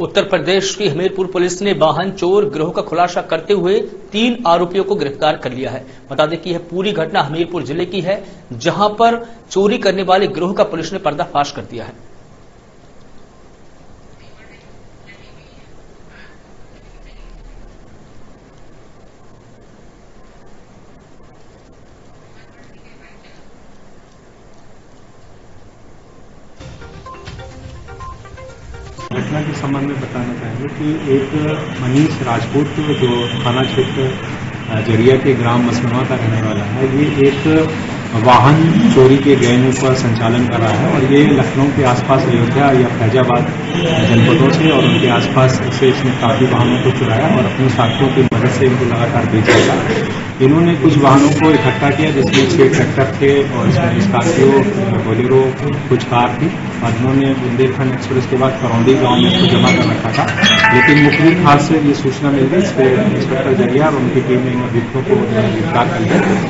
उत्तर प्रदेश की हमीरपुर पुलिस ने वाहन, चोर, ग्रोह का खुलासा करते हुए तीन आरोपियों को गिरफ़्तार कर लिया है। बता दें कि यह पूरी घटना हमीरपुर ज़िले की है, जहाँ पर चोरी करने वाले ग्रोह का पुलिस ने पर्दाफाश कर दिया है। घटना के संबंध में बताना चाहेंगे कि एक मनीष राजपूत जो थाना क्षेत्र ज़रिया के ग्राम मसनवा का रहने वाला है, ये एक वाहन चोरी के गैंग का संचालन कर रहा है और ये लखनऊ के आसपास अयोध्या या फैजाबाद जनपदों से और उनके आसपास से इसने काफ़ी वाहनों को चुराया और अपने साथियों की मदद से इनको लगातार बेचा इन्होंने कुछ वाहनों को इकट्ठा किया जिसमें छह ट्रैक्टर थे और इसमें स्कॉर्पियो, बोलेरो, कुछ कार थी और इन्होंने बुंदेलखंड एक्सप्रेस के बाद करौंदी गाँव में इसको जमा कर रखा था। लेकिन मुख्य खास से ये सूचना मिल गई इस पर इंस्पेक्टर ज़रिया और उनकी टीम ने इन अभियुक्तों को गिरफ़्तार कर लिया।